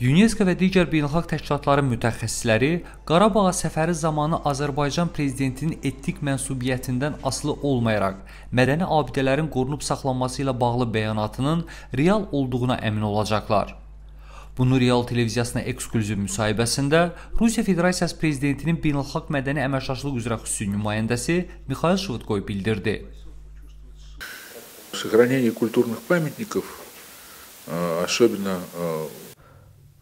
UNESCO və digər beynəlxalq təşkilatların mütəxəssisləri Qarabağa səfəri zamanı Azərbaycan prezidentinin etnik mənsubiyyətindən asılı olmayaraq mədəni abidələrin qorunub saxlanması ilə bağlı bəyanatının real olduğuna əmin olacaqlar. Bunu Real televiziyasına eksklüziv müsahibəsində Rusiya Federasiyası prezidentinin beynəlxalq mədəni əməkdaşlıq üzrə xüsusi nümayəndəsi Mixail Şvıdkoy bildirdi. Сохранение культурных памятников, особенно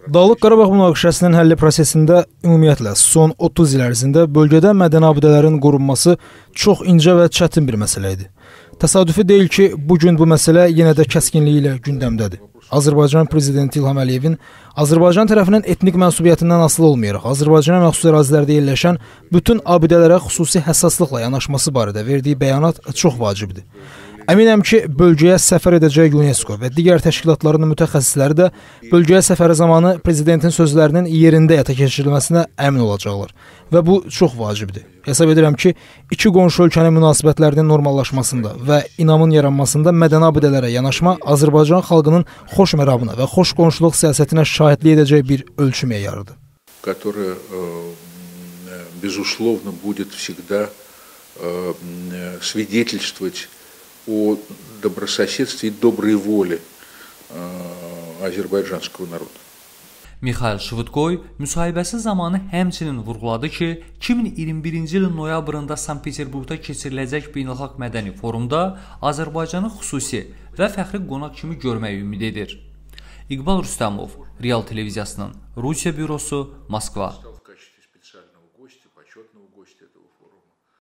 Dağlıq Qarabağ münaqişəsinin həlli prosesində ümumiyyətlə son 30 il ərzində bölgədə mədəni abidələrin qorunması çox incə və çətin bir məsələ idi. Təsadüfi deyil ki, bu gün bu məsələ yenə də kəskinliyi ilə gündəmdədir. Azərbaycan prezidenti İlham Əliyevin Azərbaycan tərəfinin etnik mənsubiyyətindən asılı olmayaraq Azərbaycana məxsus ərazilərdə yerləşən bütün abidələrə xüsusi həssaslıqla yanaşması barədə verdiyi bəyanat çox vacibdir. Əminəm ki, bölgəyə səfər edəcək UNESCO və digər təşkilatların mütəxəssisləri də bölgəyə səfəri zamanı prezidentin sözlərinin yerində həyata keçirilməsinə əmin olacaqlar və bu çox vacibdir. Hesab edirəm ki, iki qonşu ölkənin münasibətlərinin normallaşmasında və inamın yaranmasında mədəni abidələrə yanaşma Azərbaycan xalqının xoş mərabına və xoş qonşuluq siyasətinə şahidlik edəcək bir ölçü meyarıdır. которое, безусловно, будет всегда свидетельствовать о добрососедстве и доброй воле azərbaycanskого народа. Mixail Şvıdkoy müsahibəsi zamanı həmçinin vurğuladı ki, 2021-ci ilin noyabrında Sankt-Peterburqda keçiriləcək beynəlxalq mədəni forumda Azərbaycanı xüsusi və fəxri qonaq kimi görmək ümid edir. İqbal Rüstəmov, Real televiziyasının Rusiya bürosu, Moskva.